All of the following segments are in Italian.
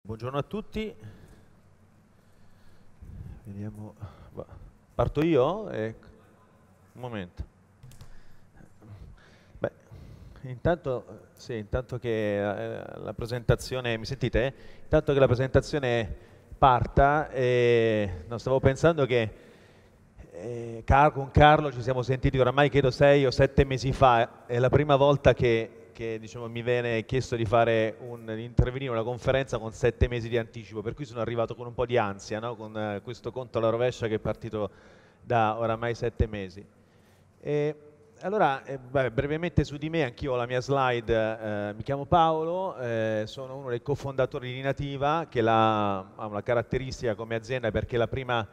Buongiorno a tutti. Vediamo. Parto io? Ecco. Un momento. Beh, intanto, sì, intanto che eh, la presentazione, mi sentite? Intanto che la presentazione parta, eh, no, stavo pensando che eh, con Carlo ci siamo sentiti oramai credo sei o sette mesi fa, è la prima volta che che diciamo, mi viene chiesto di fare un, intervenire in una conferenza con sette mesi di anticipo, per cui sono arrivato con un po' di ansia, no? con eh, questo conto alla rovescia che è partito da oramai sette mesi. E, allora, eh, beh, brevemente su di me, anch'io ho la mia slide, eh, mi chiamo Paolo, eh, sono uno dei cofondatori di Nativa, che la, ha una caratteristica come azienda perché la prima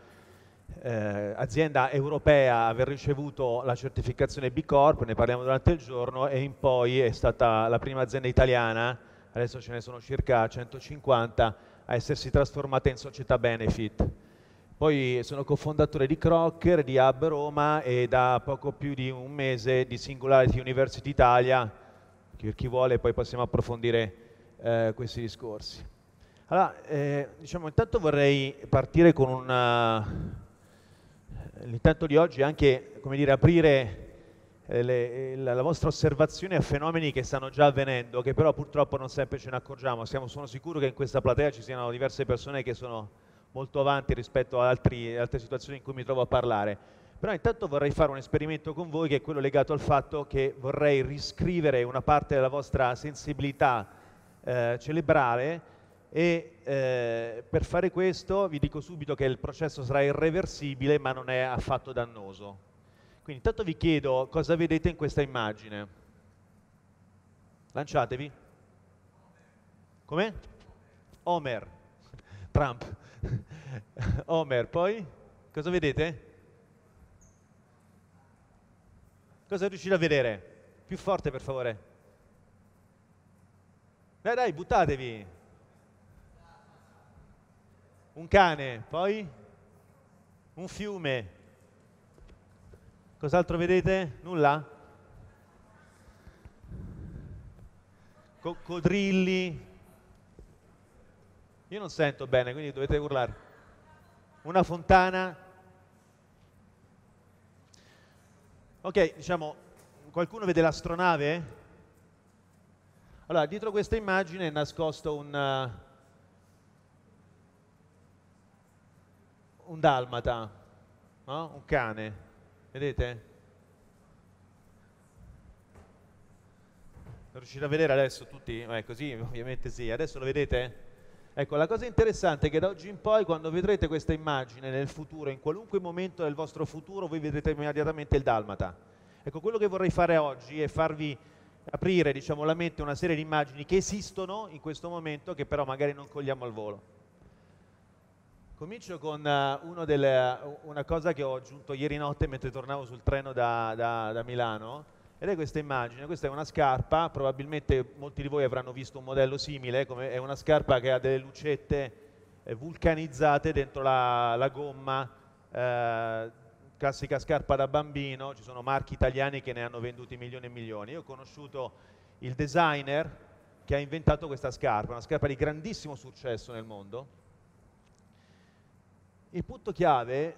eh, azienda europea aver ricevuto la certificazione B Corp, ne parliamo durante il giorno, e in poi è stata la prima azienda italiana, adesso ce ne sono circa 150, a essersi trasformata in società benefit. Poi sono cofondatore di Crocker, di Hub Roma e da poco più di un mese di Singularity University Italia, per chi vuole poi possiamo approfondire eh, questi discorsi. Allora, eh, diciamo, intanto vorrei partire con una, l'intento di oggi è anche dire, aprire eh, le, la, la, vostra osservazione a fenomeni che stanno già avvenendo, che però purtroppo non sempre ce ne accorgiamo. Siamo, sono sicuro che in questa platea ci siano diverse persone che sono molto avanti rispetto ad altri, altre situazioni in cui mi trovo a parlare. Però intanto vorrei fare un esperimento con voi che è quello legato al fatto che vorrei riscrivere una parte della vostra sensibilità eh, cerebrale e eh, per fare questo vi dico subito che il processo sarà irreversibile ma non è affatto dannoso. Quindi intanto vi chiedo cosa vedete in questa immagine. Lanciatevi. Come? Homer. Trump. Homer, poi? Cosa vedete? Cosa riuscite a vedere? Più forte per favore. Dai, dai, buttatevi un cane, poi un fiume. Cos'altro vedete? Nulla? Coccodrilli. Io non sento bene, quindi dovete urlare. Una fontana. Ok, diciamo, qualcuno vede l'astronave? Allora, dietro questa immagine è nascosto un, un dalmata, no? un cane, vedete? Lo riuscite a vedere adesso tutti? Eh, così ovviamente sì, adesso lo vedete? Ecco, la cosa interessante è che da oggi in poi, quando vedrete questa immagine nel futuro, in qualunque momento del vostro futuro, voi vedrete immediatamente il dalmata. Ecco, quello che vorrei fare oggi è farvi aprire, diciamo, la mente una serie di immagini che esistono in questo momento, che però magari non cogliamo al volo. Comincio con uh, delle, una cosa che ho aggiunto ieri notte mentre tornavo sul treno da, da, da, Milano ed è questa immagine, questa è una scarpa, probabilmente molti di voi avranno visto un modello simile, come, è una scarpa che ha delle lucette eh, vulcanizzate dentro la, la gomma, eh, classica scarpa da bambino, ci sono marchi italiani che ne hanno venduti milioni e milioni. Io ho conosciuto il designer che ha inventato questa scarpa, una scarpa di grandissimo successo nel mondo, il punto chiave,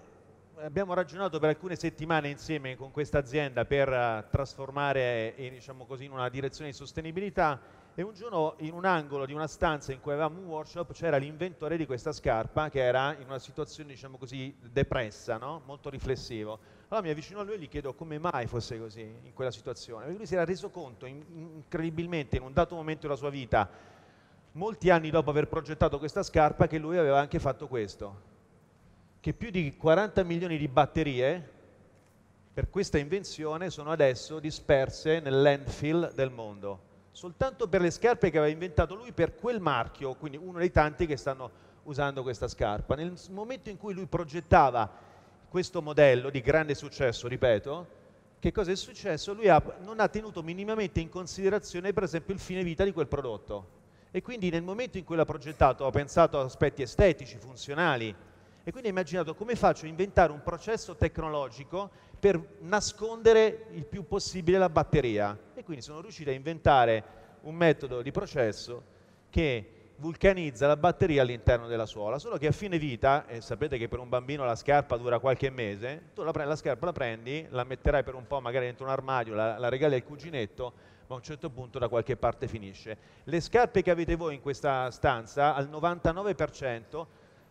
abbiamo ragionato per alcune settimane insieme con questa azienda per uh, trasformare in, diciamo così, in una direzione di sostenibilità e un giorno in un angolo di una stanza in cui avevamo un workshop c'era l'inventore di questa scarpa che era in una situazione diciamo così depressa, no? molto riflessivo. Allora mi avvicino a lui e gli chiedo come mai fosse così in quella situazione. Lui si era reso conto in, incredibilmente in un dato momento della sua vita, molti anni dopo aver progettato questa scarpa, che lui aveva anche fatto questo che più di 40 milioni di batterie per questa invenzione sono adesso disperse nel landfill del mondo. Soltanto per le scarpe che aveva inventato lui per quel marchio, quindi uno dei tanti che stanno usando questa scarpa. Nel momento in cui lui progettava questo modello di grande successo, ripeto, che cosa è successo? Lui ha, non ha tenuto minimamente in considerazione per esempio il fine vita di quel prodotto. E quindi nel momento in cui l'ha progettato ha pensato a aspetti estetici, funzionali, E quindi ho immaginato come faccio a inventare un processo tecnologico per nascondere il più possibile la batteria. E quindi sono riuscito a inventare un metodo di processo che vulcanizza la batteria all'interno della suola, solo che a fine vita, e sapete che per un bambino la scarpa dura qualche mese, tu la, la scarpa la prendi, la metterai per un po' magari dentro un armadio, la, la regali al cuginetto, ma a un certo punto da qualche parte finisce. Le scarpe che avete voi in questa stanza, al 99%,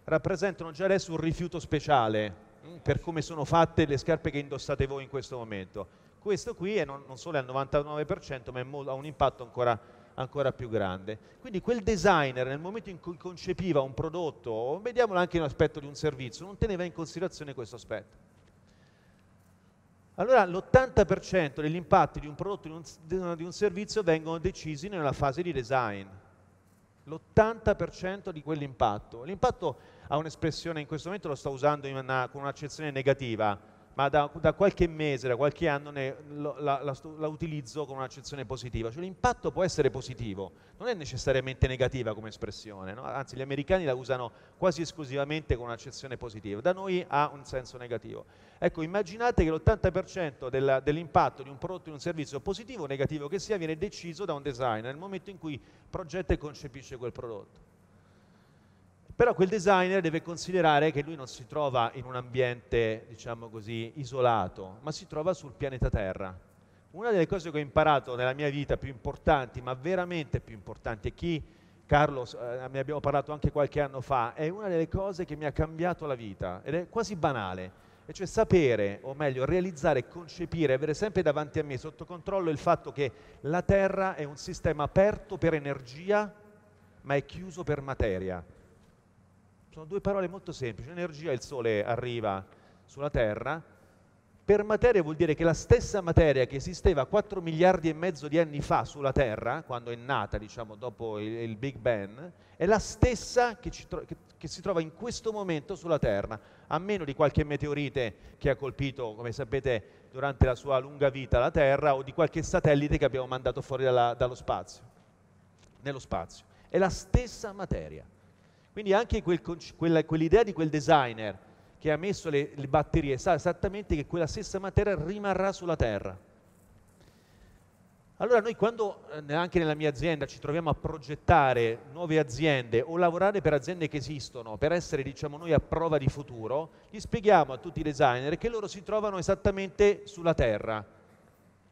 rappresentano già adesso un rifiuto speciale mm, per come sono fatte le scarpe che indossate voi in questo momento. Questo qui è non, non solo al 99%, ma ha un impatto ancora ancora più grande. Quindi quel designer nel momento in cui concepiva un prodotto, vediamolo anche in aspetto di un servizio, non teneva in considerazione questo aspetto. Allora l'80% degli impatti di un prodotto, di un, di un servizio vengono decisi nella fase di design. L'80% di quell'impatto. L'impatto ha un'espressione, in questo momento lo sto usando una, con un'accezione negativa, ma da, da, qualche mese, da qualche anno ne, lo, la, la, la, utilizzo con un'accezione positiva. Cioè l'impatto può essere positivo, non è necessariamente negativa come espressione, no? anzi gli americani la usano quasi esclusivamente con un'accezione positiva, da noi ha un senso negativo. Ecco, immaginate che l'80% del, dell'impatto di un prodotto o di un servizio, positivo o negativo che sia, viene deciso da un designer nel momento in cui progetta e concepisce quel prodotto. Però quel designer deve considerare che lui non si trova in un ambiente, diciamo così, isolato, ma si trova sul pianeta Terra. Una delle cose che ho imparato nella mia vita più importanti, ma veramente più importanti, e chi, Carlo, eh, ne abbiamo parlato anche qualche anno fa, è una delle cose che mi ha cambiato la vita, ed è quasi banale, e cioè sapere, o meglio, realizzare, concepire, avere sempre davanti a me sotto controllo il fatto che la Terra è un sistema aperto per energia, ma è chiuso per materia sono due parole molto semplici. L'energia, il Sole arriva sulla Terra. Per materia vuol dire che la stessa materia che esisteva 4 miliardi e mezzo di anni fa sulla Terra, quando è nata, diciamo, dopo il, il Big Bang, è la stessa che, che, che, si trova in questo momento sulla Terra, a meno di qualche meteorite che ha colpito, come sapete, durante la sua lunga vita la Terra o di qualche satellite che abbiamo mandato fuori dalla, dallo spazio, nello spazio. È la stessa materia. Quindi anche quel, quella, quell'idea di quel designer che ha messo le, le batterie sa esattamente che quella stessa materia rimarrà sulla Terra. Allora noi quando eh, anche nella mia azienda ci troviamo a progettare nuove aziende o lavorare per aziende che esistono per essere diciamo noi a prova di futuro, gli spieghiamo a tutti i designer che loro si trovano esattamente sulla Terra,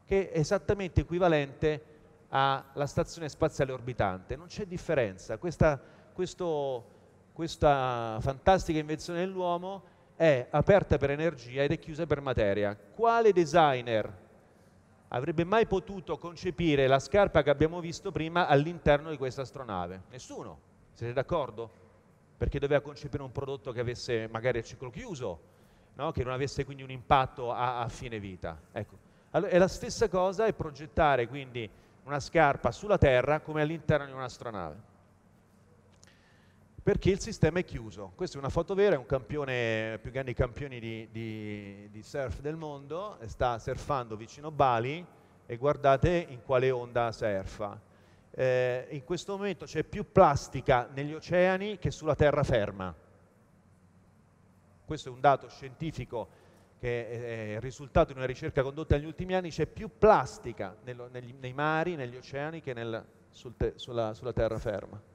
che è esattamente equivalente alla stazione spaziale orbitante. Non c'è differenza. Questa, questo questa fantastica invenzione dell'uomo è aperta per energia ed è chiusa per materia. Quale designer avrebbe mai potuto concepire la scarpa che abbiamo visto prima all'interno di questa astronave? Nessuno. Siete d'accordo? Perché doveva concepire un prodotto che avesse magari il ciclo chiuso, no? che non avesse quindi un impatto a, a fine vita. Ecco. Allora, è la stessa cosa è progettare quindi una scarpa sulla Terra come all'interno di un'astronave perché il sistema è chiuso. Questa è una foto vera, è un campione, più grandi campioni di, di, di surf del mondo, sta surfando vicino Bali e guardate in quale onda surfa. Eh, in questo momento c'è più plastica negli oceani che sulla terraferma. Questo è un dato scientifico che è il risultato di una ricerca condotta negli ultimi anni, c'è più plastica nello, negli, nei mari, negli oceani che nel, sul te, sulla, sulla terraferma.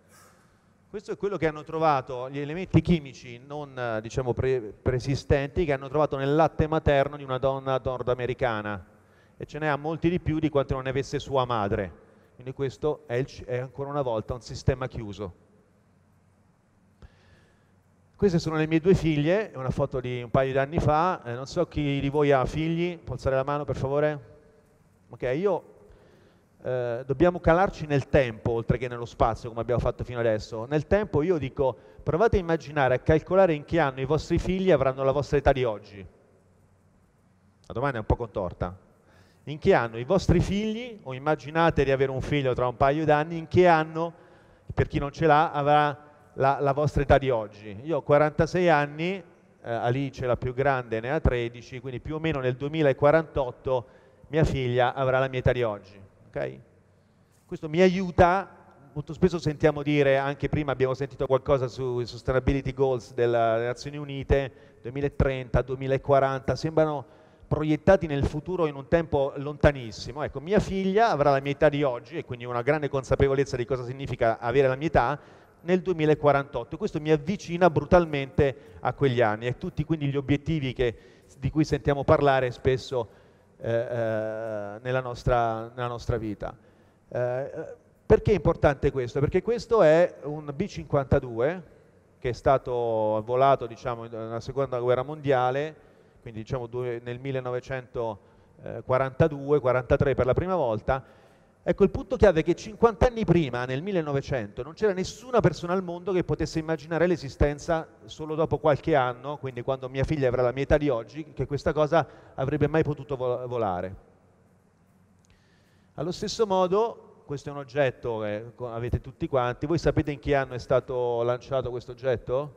Questo è quello che hanno trovato gli elementi chimici non eh, diciamo, pre preesistenti che hanno trovato nel latte materno di una donna nordamericana e ce n'è a molti di più di quanto non ne avesse sua madre. Quindi questo è, è ancora una volta un sistema chiuso. Queste sono le mie due figlie, è una foto di un paio di anni fa, eh, non so chi di voi ha figli, può alzare la mano per favore? Ok, io eh, dobbiamo calarci nel tempo oltre che nello spazio come abbiamo fatto fino adesso. Nel tempo io dico provate a immaginare, a calcolare in che anno i vostri figli avranno la vostra età di oggi. La domanda è un po' contorta. In che anno i vostri figli, o immaginate di avere un figlio tra un paio d'anni, in che anno, per chi non ce l'ha, avrà la, la vostra età di oggi? Io ho 46 anni, eh, Alice la più grande ne ha 13, quindi più o meno nel 2048 mia figlia avrà la mia età di oggi. Okay? Questo mi aiuta molto spesso sentiamo dire, anche prima abbiamo sentito qualcosa sui Sustainability Goals delle Nazioni Unite, 2030, 2040, sembrano proiettati nel futuro in un tempo lontanissimo. Ecco, mia figlia avrà la mia età di oggi e quindi una grande consapevolezza di cosa significa avere la mia età nel 2048. Questo mi avvicina brutalmente a quegli anni e tutti quindi gli obiettivi che, di cui sentiamo parlare spesso nella, nostra, nella, nostra, vita. Eh, perché è importante questo? Perché questo è un B-52 che è stato volato diciamo, nella seconda guerra mondiale, quindi diciamo nel 1942-43 per la prima volta, Ecco, il punto chiave è che 50 anni prima, nel 1900, non c'era nessuna persona al mondo che potesse immaginare l'esistenza solo dopo qualche anno, quindi quando mia figlia avrà la mia età di oggi, che questa cosa avrebbe mai potuto volare. Allo stesso modo, questo è un oggetto che avete tutti quanti. Voi sapete in che anno è stato lanciato questo oggetto?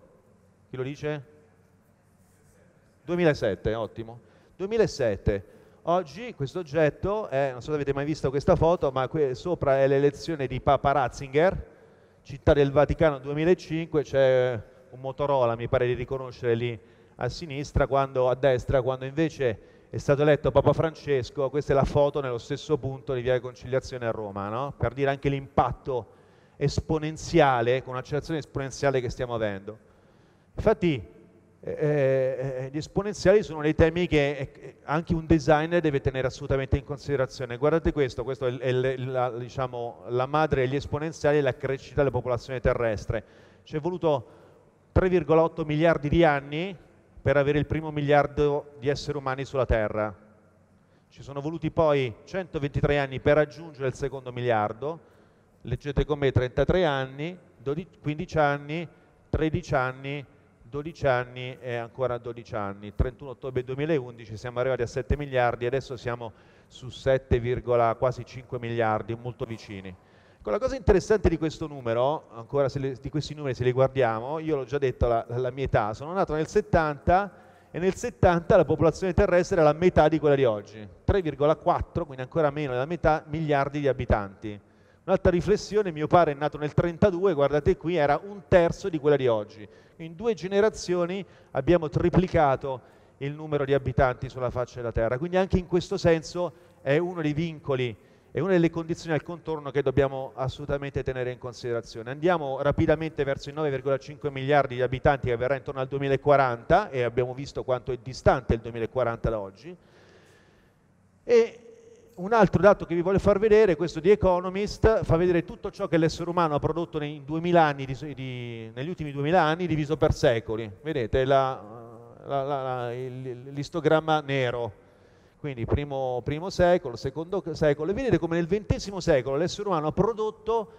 Chi lo dice? 2007, ottimo. 2007. Oggi questo oggetto è, non so se avete mai visto questa foto, ma qui sopra è l'elezione di Papa Ratzinger, città del Vaticano 2005, c'è un Motorola, mi pare di riconoscere lì a sinistra, quando, a destra, quando invece è stato eletto Papa Francesco, questa è la foto nello stesso punto di Via Conciliazione a Roma, no? per dire anche l'impatto esponenziale, con un'accelerazione esponenziale che stiamo avendo. Infatti eh, eh, gli esponenziali sono dei temi che eh, anche un designer deve tenere assolutamente in considerazione. Guardate questo, questa è, è la, diciamo, la, madre degli esponenziali e la crescita della popolazione terrestre. Ci è voluto 3,8 miliardi di anni per avere il primo miliardo di esseri umani sulla Terra. Ci sono voluti poi 123 anni per raggiungere il secondo miliardo, leggete con me 33 anni, 12, 15 anni, 13 anni, 12 anni e ancora 12 anni. 31 ottobre 2011 siamo arrivati a 7 miliardi, adesso siamo su 7, quasi 5 miliardi, molto vicini. Ecco, la cosa interessante di questo numero, ancora le, di questi numeri se li guardiamo, io l'ho già detto la, la mia età, sono nato nel 70 e nel 70 la popolazione terrestre era la metà di quella di oggi, 3,4, quindi ancora meno della metà, miliardi di abitanti. Un'altra riflessione, mio padre è nato nel 32, guardate qui, era un terzo di quella di oggi. In due generazioni abbiamo triplicato il numero di abitanti sulla faccia della Terra. Quindi anche in questo senso è uno dei vincoli, è una delle condizioni al contorno che dobbiamo assolutamente tenere in considerazione. Andiamo rapidamente verso i 9,5 miliardi di abitanti che verrà intorno al 2040 e abbiamo visto quanto è distante il 2040 da oggi. E un altro dato che vi voglio far vedere, questo di Economist, fa vedere tutto ciò che l'essere umano ha prodotto nei 2000 anni, di, di, negli ultimi 2000 anni diviso per secoli. Vedete l'istogramma nero, quindi primo, primo, secolo, secondo secolo, e vedete come nel XX secolo l'essere umano ha prodotto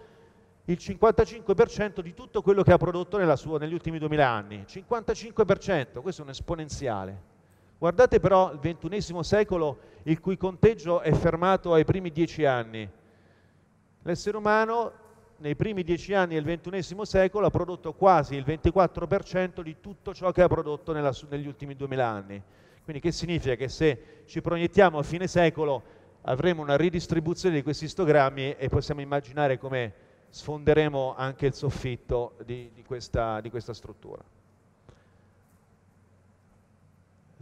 il 55% di tutto quello che ha prodotto sua, negli ultimi 2000 anni. 55%, questo è un esponenziale. Guardate però il ventunesimo secolo il cui conteggio è fermato ai primi dieci anni. L'essere umano nei primi dieci anni del ventunesimo secolo ha prodotto quasi il 24% di tutto ciò che ha prodotto nella, negli ultimi duemila anni. Quindi che significa? Che se ci proiettiamo a fine secolo avremo una ridistribuzione di questi istogrammi e possiamo immaginare come sfonderemo anche il soffitto di, di, questa, di questa struttura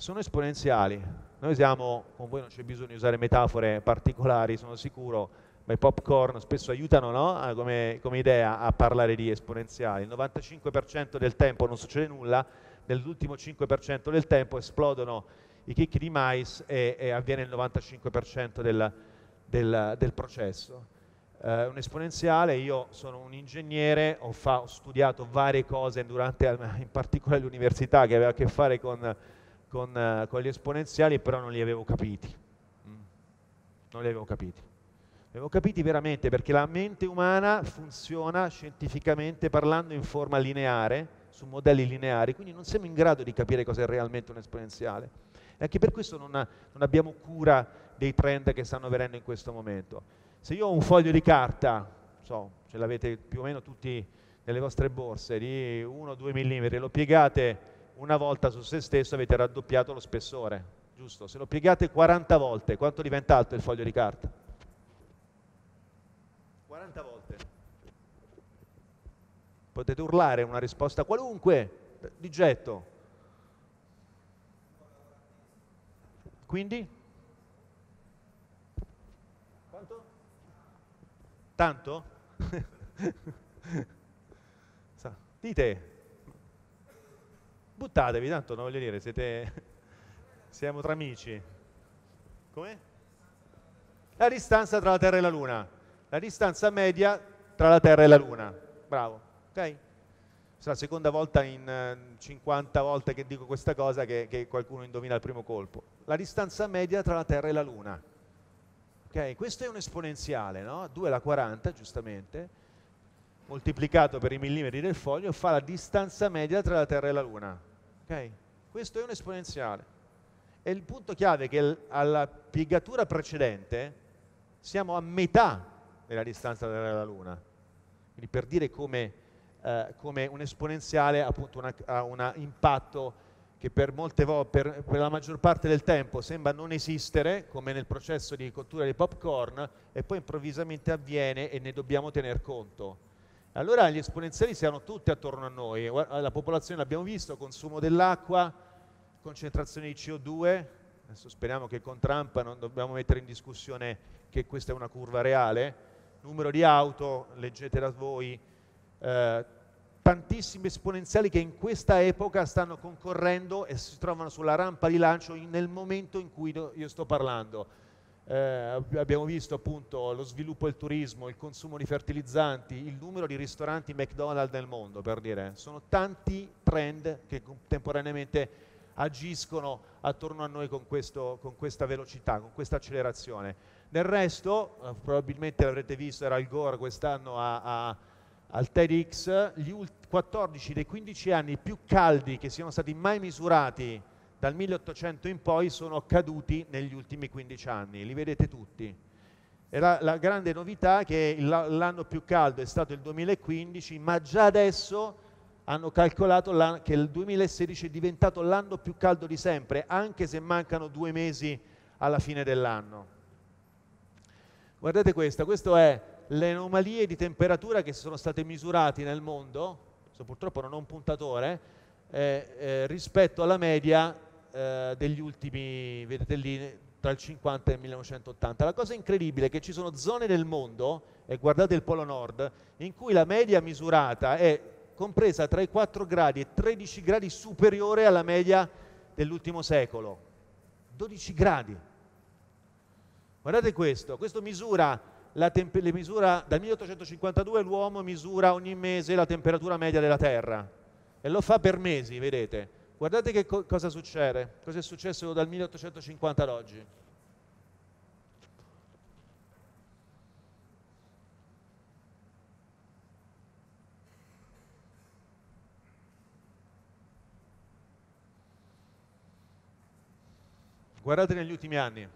sono esponenziali. Noi siamo, con voi non c'è bisogno di usare metafore particolari, sono sicuro, ma i popcorn spesso aiutano no? come, come, idea a parlare di esponenziali. Il 95% del tempo non succede nulla, nell'ultimo 5% del tempo esplodono i chicchi di mais e, e avviene il 95% del, del, del processo. Uh, un esponenziale, io sono un ingegnere, ho, fa, ho studiato varie cose durante, in particolare l'università, che aveva a che fare con con, eh, con, gli esponenziali, però non li avevo capiti. Mm. Non li avevo capiti. Li avevo capiti veramente perché la mente umana funziona scientificamente parlando in forma lineare, su modelli lineari, quindi non siamo in grado di capire cosa è realmente un esponenziale. E anche per questo non, ha, non abbiamo cura dei trend che stanno avvenendo in questo momento. Se io ho un foglio di carta, so, ce l'avete più o meno tutti nelle vostre borse, di 1-2 mm, lo piegate una volta su se stesso avete raddoppiato lo spessore, giusto? Se lo piegate 40 volte, quanto diventa alto il foglio di carta? 40 volte. Potete urlare una risposta qualunque, di getto. Quindi? Quanto? Tanto? Dite, buttatevi, tanto non voglio dire, siete, siamo tra amici. Come? La distanza tra la Terra e la Luna. La distanza media tra la Terra e la Luna. Bravo, ok? È la seconda volta in 50 eh, volte che dico questa cosa che, che qualcuno indovina il primo colpo. La distanza media tra la Terra e la Luna. Ok? Questo è un esponenziale, no? 2 alla 40, giustamente, moltiplicato per i millimetri del foglio, fa la distanza media tra la Terra e la Luna. Ok? Questo è un esponenziale. E il punto chiave è che alla piegatura precedente siamo a metà della distanza dalla Luna. Quindi per dire come, eh, come un esponenziale appunto una, ha un impatto che per, molte per, per la maggior parte del tempo sembra non esistere, come nel processo di cottura di popcorn, e poi improvvisamente avviene e ne dobbiamo tener conto. Allora gli esponenziali siano tutti attorno a noi, la popolazione l'abbiamo visto, consumo dell'acqua, concentrazione di CO2, adesso speriamo che con Trump non dobbiamo mettere in discussione che questa è una curva reale, numero di auto, leggete da voi, eh, tantissime esponenziali che in questa epoca stanno concorrendo e si trovano sulla rampa di lancio nel momento in cui io sto parlando. Eh, abbiamo visto appunto lo sviluppo del turismo, il consumo di fertilizzanti, il numero di ristoranti McDonald's nel mondo, per dire. Sono tanti trend che contemporaneamente agiscono attorno a noi con, questo, con questa velocità, con questa accelerazione. Del resto, eh, probabilmente l'avrete visto, era Al Gore quest'anno a, a, al TEDx, gli 14 dei 15 anni più caldi che siano stati mai misurati dal 1800 in poi sono accaduti negli ultimi 15 anni, li vedete tutti. E la, grande novità è che l'anno più caldo è stato il 2015, ma già adesso hanno calcolato che il 2016 è diventato l'anno più caldo di sempre, anche se mancano due mesi alla fine dell'anno. Guardate questa, queste è le anomalie di temperatura che sono state misurate nel mondo, purtroppo non ho un puntatore, eh, eh, rispetto alla media eh, degli ultimi, vedete lì, tra il 50 e il 1980. La cosa incredibile è che ci sono zone del mondo, e guardate il Polo Nord, in cui la media misurata è compresa tra i 4 gradi e 13 gradi superiore alla media dell'ultimo secolo. 12 gradi. Guardate questo, questo misura, misura dal 1852 l'uomo misura ogni mese la temperatura media della Terra e lo fa per mesi, vedete. Guardate che co cosa succede, cosa è successo dal 1850 ad oggi. Guardate negli ultimi anni.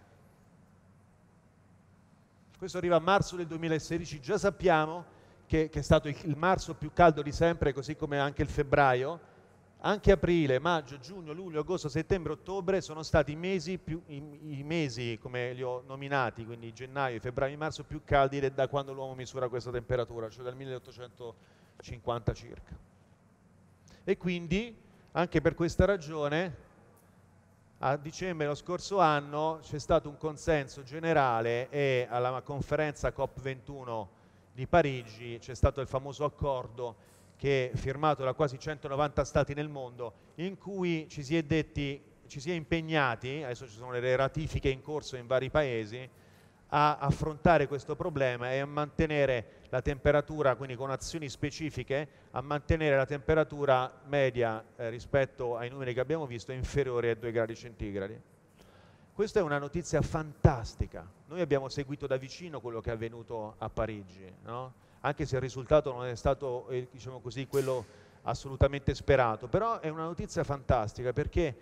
Questo arriva a marzo del 2016, già sappiamo che, che è stato il, il marzo più caldo di sempre, così come anche il febbraio. Anche aprile, maggio, giugno, luglio, agosto, settembre, ottobre sono stati i mesi, più, i, i mesi, come li ho nominati, quindi gennaio, febbraio marzo più caldi da quando l'uomo misura questa temperatura, cioè dal 1850 circa. E quindi, anche per questa ragione, a dicembre dello scorso anno c'è stato un consenso generale e alla conferenza COP21 di Parigi c'è stato il famoso accordo che è firmato da quasi 190 stati nel mondo in cui ci si è detti, ci si è impegnati, adesso ci sono le ratifiche in corso in vari paesi, a affrontare questo problema e a mantenere la temperatura, quindi con azioni specifiche, a mantenere la temperatura media eh, rispetto ai numeri che abbiamo visto inferiore a 2 gradi centigradi. Questa è una notizia fantastica. Noi abbiamo seguito da vicino quello che è avvenuto a Parigi, no? Anche se il risultato non è stato eh, diciamo così, quello assolutamente sperato, però è una notizia fantastica perché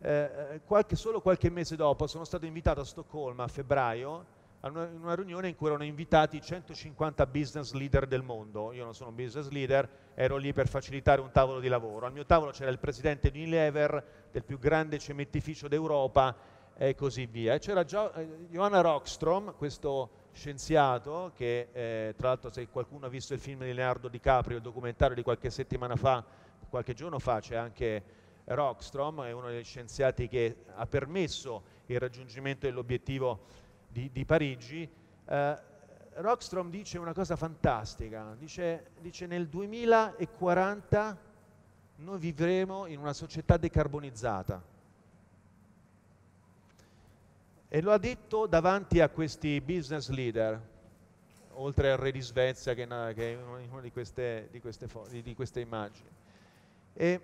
eh, qualche, solo qualche mese dopo sono stato invitato a Stoccolma a febbraio in una riunione in cui erano invitati 150 business leader del mondo. Io non sono un business leader, ero lì per facilitare un tavolo di lavoro. Al mio tavolo c'era il presidente di Unilever, del più grande cementificio d'Europa e così via. E c'era Johanna Rockstrom, questo scienziato che eh, tra l'altro se qualcuno ha visto il film di Leonardo DiCaprio, il documentario di qualche settimana fa, qualche giorno fa c'è anche Rockstrom, è uno degli scienziati che ha permesso il raggiungimento dell'obiettivo di, di Parigi. Eh, Rockstrom dice una cosa fantastica, dice, dice nel 2040 noi vivremo in una società decarbonizzata e lo ha detto davanti a questi business leader, oltre al re di Svezia che, è una di queste, di queste, di queste immagini. E,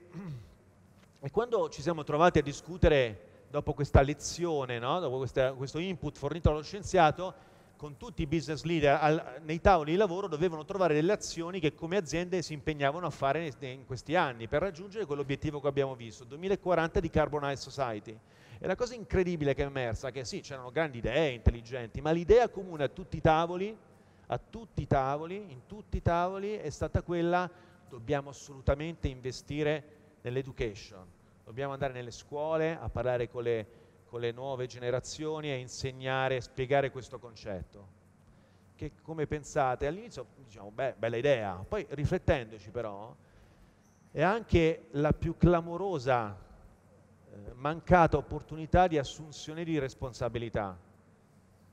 e, quando ci siamo trovati a discutere dopo questa lezione, no? dopo questa, questo input fornito allo scienziato, con tutti i business leader al, nei tavoli di lavoro dovevano trovare delle azioni che come aziende si impegnavano a fare in questi anni per raggiungere quell'obiettivo che abbiamo visto, 2040 di Carbonized Society. E la cosa incredibile che è emersa è che sì, c'erano grandi idee intelligenti, ma l'idea comune a tutti i tavoli, a tutti i tavoli, in tutti i tavoli, è stata quella dobbiamo assolutamente investire nell'education, dobbiamo andare nelle scuole a parlare con le, con le nuove generazioni, a insegnare, spiegare questo concetto. Che come pensate? All'inizio diciamo, beh, bella idea, poi riflettendoci però, è anche la più clamorosa mancata opportunità di assunzione di responsabilità.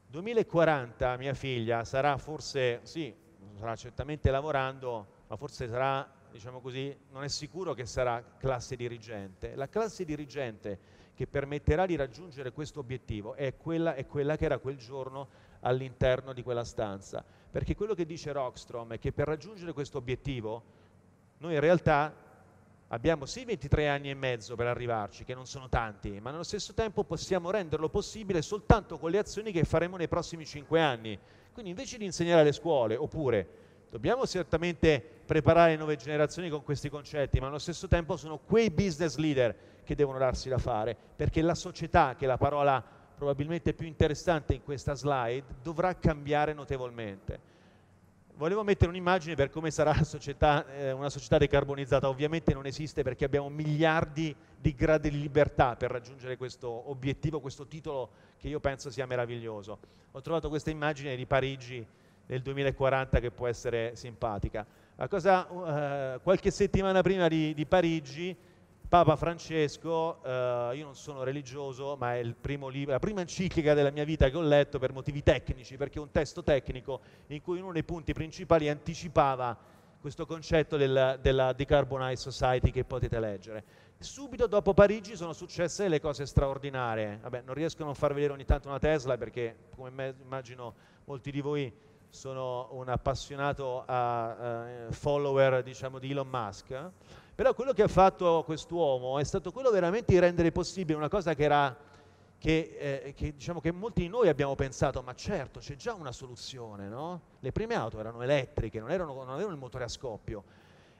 2040 mia figlia sarà forse, sì, sarà certamente lavorando, ma forse sarà, diciamo così, non è sicuro che sarà classe dirigente. La classe dirigente che permetterà di raggiungere questo obiettivo è quella, è quella che era quel giorno all'interno di quella stanza. Perché quello che dice Rockstrom è che per raggiungere questo obiettivo noi in realtà Abbiamo sì 23 anni e mezzo per arrivarci, che non sono tanti, ma nello stesso tempo possiamo renderlo possibile soltanto con le azioni che faremo nei prossimi 5 anni. Quindi invece di insegnare alle scuole, oppure dobbiamo certamente preparare le nuove generazioni con questi concetti, ma allo stesso tempo sono quei business leader che devono darsi da fare, perché la società, che è la parola probabilmente più interessante in questa slide, dovrà cambiare notevolmente volevo mettere un'immagine per come sarà società, eh, una società decarbonizzata. Ovviamente non esiste perché abbiamo miliardi di gradi di libertà per raggiungere questo obiettivo, questo titolo che io penso sia meraviglioso. Ho trovato questa immagine di Parigi nel 2040 che può essere simpatica. Cosa, eh, qualche settimana prima di, di Parigi Papa Francesco, eh, io non sono religioso, ma è libro, la prima enciclica della mia vita che ho letto per motivi tecnici, perché è un testo tecnico in cui uno dei punti principali anticipava questo concetto del, della Decarbonized Society che potete leggere. Subito dopo Parigi sono successe delle cose straordinarie. Vabbè, non riesco a non far vedere ogni tanto una Tesla perché, come me, immagino molti di voi, sono un appassionato uh, uh, follower diciamo, di Elon Musk. Però quello che ha fatto quest'uomo è stato quello veramente di rendere possibile una cosa che era che, eh, che, diciamo che molti di noi abbiamo pensato, ma certo c'è già una soluzione, no? Le prime auto erano elettriche, non, erano, non avevano il motore a scoppio.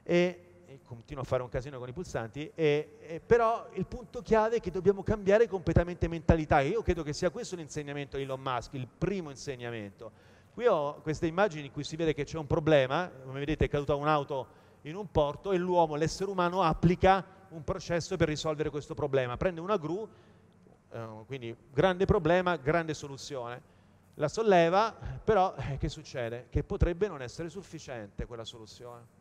E, e continuo a fare un casino con i pulsanti, e, e, però il punto chiave è che dobbiamo cambiare completamente mentalità. Io credo che sia questo l'insegnamento di Elon Musk, il primo insegnamento. Qui ho queste immagini in cui si vede che c'è un problema, come vedete è caduta un'auto in un porto e l'uomo, l'essere umano, applica un processo per risolvere questo problema. Prende una gru, eh, quindi grande problema, grande soluzione, la solleva, però eh, che succede? Che potrebbe non essere sufficiente quella soluzione.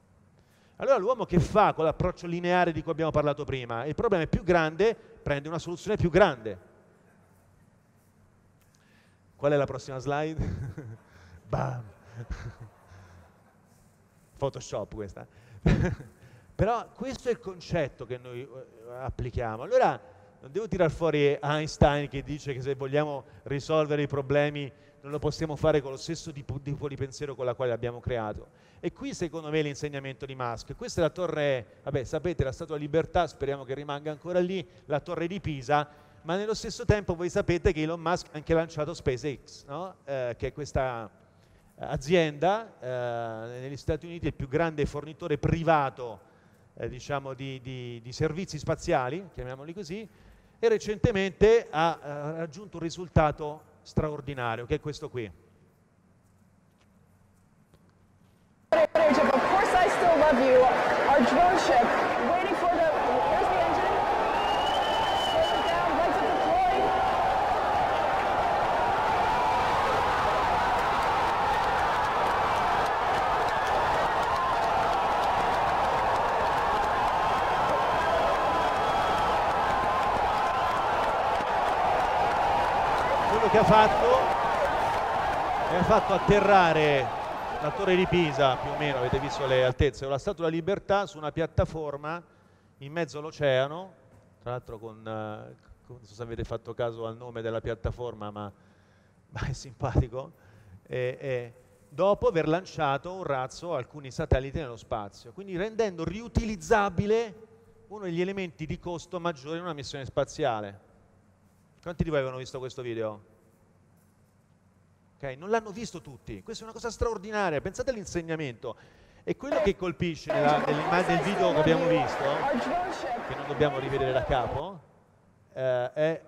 Allora l'uomo che fa con l'approccio lineare di cui abbiamo parlato prima? Il problema è più grande, prende una soluzione più grande. Qual è la prossima slide? Bam! Photoshop questa. Però questo è il concetto che noi eh, applichiamo. Allora non devo tirare fuori Einstein che dice che se vogliamo risolvere i problemi non lo possiamo fare con lo stesso tipo, di pensiero con la quale l'abbiamo creato. E qui secondo me l'insegnamento di Musk. Questa è la torre, vabbè sapete la Statua Libertà, speriamo che rimanga ancora lì, la torre di Pisa, ma nello stesso tempo voi sapete che Elon Musk ha anche lanciato SpaceX, no? eh, che è questa azienda eh, negli Stati Uniti, il più grande fornitore privato eh, diciamo di, di, di, servizi spaziali, chiamiamoli così, e recentemente ha eh, raggiunto un risultato straordinario, che è questo qui. Of course I still love you. Our drone ship waiting for the quello che ha fatto è ha fatto atterrare la torre di Pisa, più o meno, avete visto le altezze, o la Statua della Libertà su una piattaforma in mezzo all'oceano, tra l'altro con, uh, non so se avete fatto caso al nome della piattaforma, ma, ma è simpatico, e, e dopo aver lanciato un razzo alcuni satelliti nello spazio, quindi rendendo riutilizzabile uno degli elementi di costo maggiore in una missione spaziale. Quanti di voi avevano visto questo video? Okay? Non l'hanno visto tutti, questa è una cosa straordinaria, pensate all'insegnamento. E quello che colpisce nella, nel video che abbiamo visto, che non dobbiamo rivedere da capo, eh, è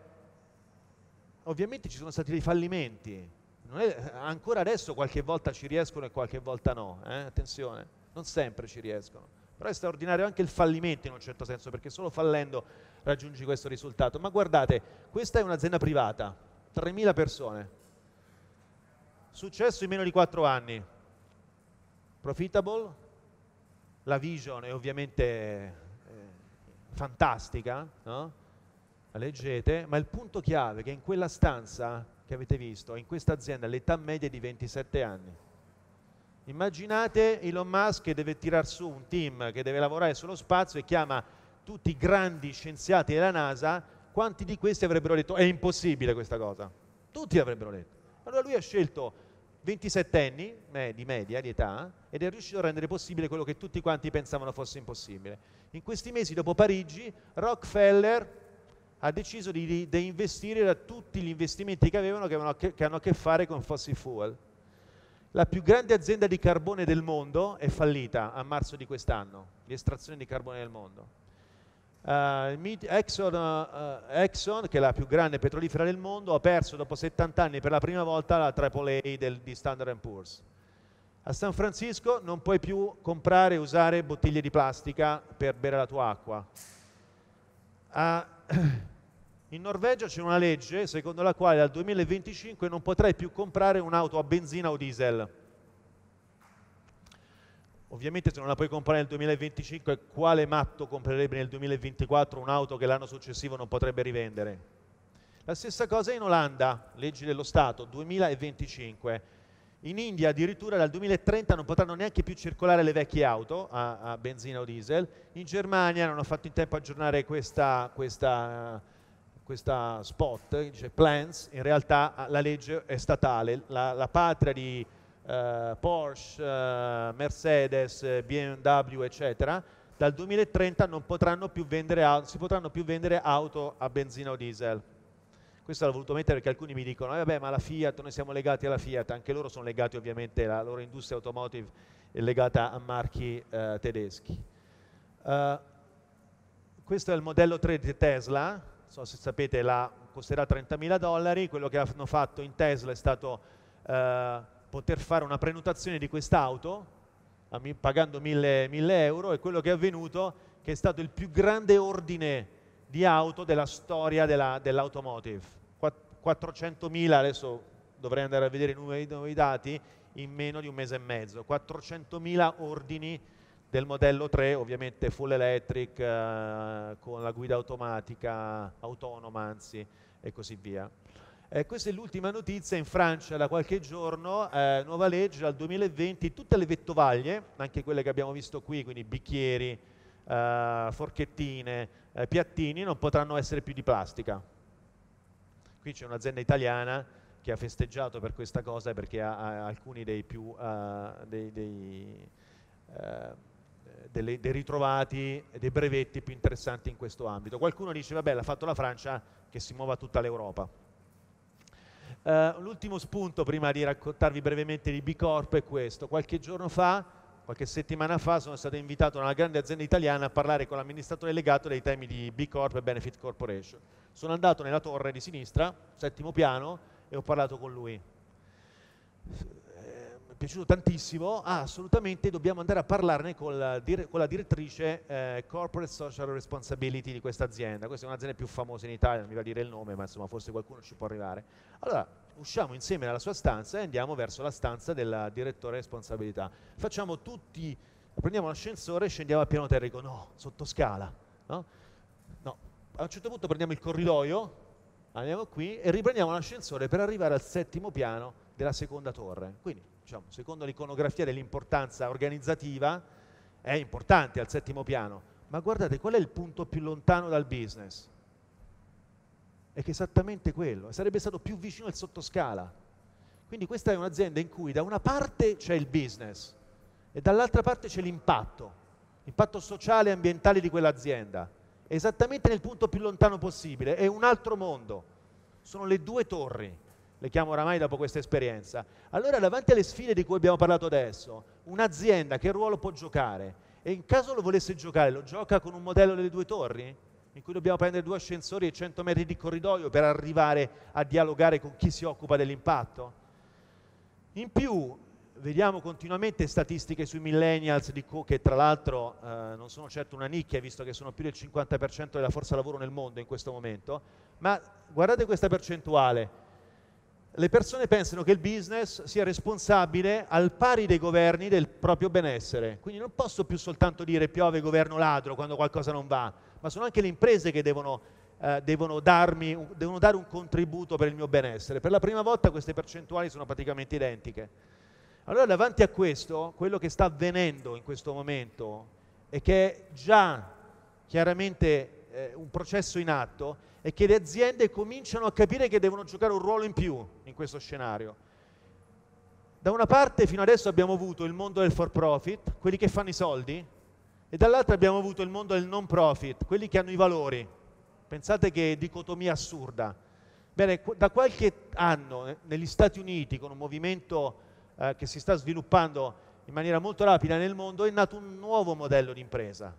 ovviamente ci sono stati dei fallimenti. È, ancora adesso qualche volta ci riescono e qualche volta no, eh? attenzione, non sempre ci riescono. Però è straordinario anche il fallimento in un certo senso, perché solo fallendo raggiungi questo risultato. Ma guardate, questa è un'azienda privata, 3.000 persone, Successo in meno di 4 anni. Profitable, la vision è ovviamente eh, fantastica, no? la leggete, ma il punto chiave è che in quella stanza che avete visto, in questa azienda, l'età media è di 27 anni. Immaginate Elon Musk che deve tirar su un team che deve lavorare sullo spazio e chiama tutti i grandi scienziati della NASA, quanti di questi avrebbero detto è impossibile questa cosa? Tutti l'avrebbero detto. Allora lui ha scelto 27 anni eh, di media, di età, ed è riuscito a rendere possibile quello che tutti quanti pensavano fosse impossibile. In questi mesi dopo Parigi, Rockefeller ha deciso di, di investire da tutti gli investimenti che avevano che, avevano che, che hanno a che fare con fossil fuel. La più grande azienda di carbone del mondo è fallita a marzo di quest'anno, di estrazione di carbone del mondo. Uh, Exxon, uh, Exxon, che è la più grande petrolifera del mondo, ha perso dopo 70 anni per la prima volta la AAA del, di Standard Poor's. A San Francisco non puoi più comprare e usare bottiglie di plastica per bere la tua acqua. Uh, in Norvegia c'è una legge secondo la quale dal 2025 non potrai più comprare un'auto a benzina o diesel Ovviamente se non la puoi comprare nel 2025, quale matto comprerebbe nel 2024 un'auto che l'anno successivo non potrebbe rivendere? La stessa cosa in Olanda, leggi dello Stato, 2025. In India addirittura dal 2030 non potranno neanche più circolare le vecchie auto a, a benzina o diesel. In Germania non ho fatto in tempo a aggiornare questa, questa, questa spot, dice plans, in realtà la legge è statale, la, la patria di eh, Porsche, eh, Mercedes, BMW, eccetera, dal 2030 non potranno più vendere, si potranno più vendere auto a benzina o diesel. Questo l'ho voluto mettere perché alcuni mi dicono, eh vabbè ma la Fiat, noi siamo legati alla Fiat, anche loro sono legati ovviamente, la loro industria automotive è legata a marchi eh, tedeschi. Uh, questo è il modello 3 di Tesla, non so se sapete, la, costerà 30.000 dollari, quello che hanno fatto in Tesla è stato uh, poter fare una prenotazione di quest'auto pagando 1000, 1000 euro e quello che è avvenuto che è stato il più grande ordine di auto della storia della, dell'automotive. 400.000, adesso dovrei andare a vedere i nuovi dati, in meno di un mese e mezzo. 400.000 ordini del modello 3, ovviamente full electric, eh, con la guida automatica, autonoma anzi, e così via. Eh, questa è l'ultima notizia, in Francia da qualche giorno, eh, nuova legge dal 2020, tutte le vettovaglie, anche quelle che abbiamo visto qui, quindi bicchieri, eh, forchettine, eh, piattini, non potranno essere più di plastica. Qui c'è un'azienda italiana che ha festeggiato per questa cosa perché ha, ha alcuni dei più... Uh, dei, dei, uh, delle, dei ritrovati dei brevetti più interessanti in questo ambito. Qualcuno dice, vabbè, l'ha fatto la Francia, che si muova tutta l'Europa. Uh, l'ultimo spunto prima di raccontarvi brevemente di B Corp è questo. Qualche giorno fa, qualche settimana fa, sono stato invitato da una grande azienda italiana a parlare con l'amministratore delegato dei temi di B Corp e Benefit Corporation. Sono andato nella torre di sinistra, settimo piano, e ho parlato con lui piaciuto tantissimo, ah, assolutamente dobbiamo andare a parlarne con la, dire, con la direttrice eh, Corporate Social Responsibility di questa azienda. Questa è un'azienda più famosa in Italia, non mi va a dire il nome, ma insomma forse qualcuno ci può arrivare. Allora, usciamo insieme dalla sua stanza e andiamo verso la stanza del direttore responsabilità. Facciamo tutti, prendiamo l'ascensore e scendiamo al piano terra e dico no, sotto scala. No? no. A un certo punto prendiamo il corridoio andiamo qui e riprendiamo l'ascensore per arrivare al settimo piano della seconda torre. Quindi, diciamo, secondo l'iconografia dell'importanza organizzativa, è importante al settimo piano, ma guardate qual è il punto più lontano dal business? È che esattamente quello, sarebbe stato più vicino al sottoscala. Quindi questa è un'azienda in cui da una parte c'è il business e dall'altra parte c'è l'impatto, l'impatto sociale e ambientale di quell'azienda esattamente nel punto più lontano possibile, è un altro mondo. Sono le due torri, le chiamo oramai dopo questa esperienza. Allora, davanti alle sfide di cui abbiamo parlato adesso, un'azienda che ruolo può giocare? E in caso lo volesse giocare, lo gioca con un modello delle due torri? In cui dobbiamo prendere due ascensori e 100 metri di corridoio per arrivare a dialogare con chi si occupa dell'impatto? In più, vediamo continuamente statistiche sui millennials che tra l'altro eh, non sono certo una nicchia visto che sono più del 50% della forza lavoro nel mondo in questo momento, ma guardate questa percentuale. Le persone pensano che il business sia responsabile al pari dei governi del proprio benessere. Quindi non posso più soltanto dire piove governo ladro quando qualcosa non va, ma sono anche le imprese che devono, eh, devono, darmi, devono dare un contributo per il mio benessere. Per la prima volta queste percentuali sono praticamente identiche. Allora davanti a questo, quello che sta avvenendo in questo momento e che è già chiaramente eh, un processo in atto, è che le aziende cominciano a capire che devono giocare un ruolo in più in questo scenario. Da una parte fino adesso abbiamo avuto il mondo del for profit, quelli che fanno i soldi, e dall'altra abbiamo avuto il mondo del non profit, quelli che hanno i valori. Pensate che dicotomia assurda. Bene, da qualche anno eh, negli Stati Uniti, con un movimento eh, che si sta sviluppando in maniera molto rapida nel mondo, è nato un nuovo modello di impresa.